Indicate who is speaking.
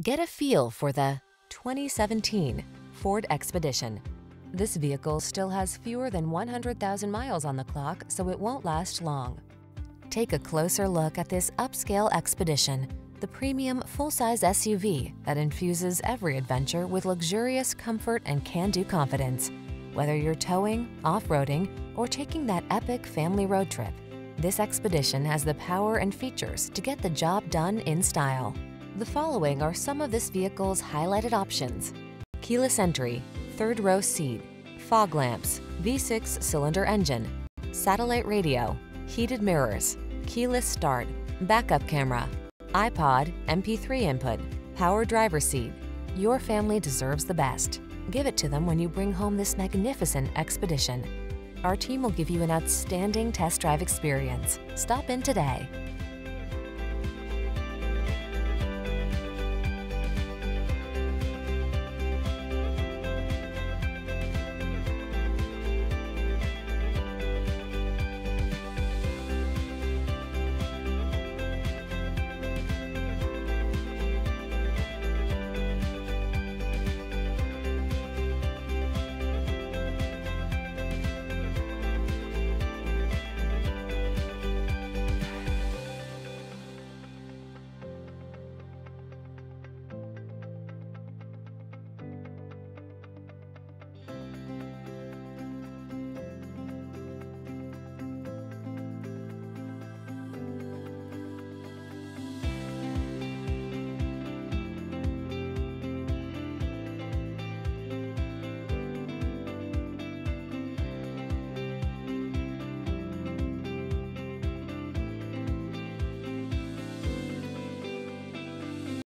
Speaker 1: Get a feel for the 2017 Ford Expedition. This vehicle still has fewer than 100,000 miles on the clock, so it won't last long. Take a closer look at this upscale Expedition, the premium full-size SUV that infuses every adventure with luxurious comfort and can-do confidence. Whether you're towing, off-roading, or taking that epic family road trip, this Expedition has the power and features to get the job done in style. The following are some of this vehicle's highlighted options. Keyless entry, third row seat, fog lamps, V6 cylinder engine, satellite radio, heated mirrors, keyless start, backup camera, iPod, MP3 input, power driver seat. Your family deserves the best. Give it to them when you bring home this magnificent Expedition. Our team will give you an outstanding test drive experience. Stop in today.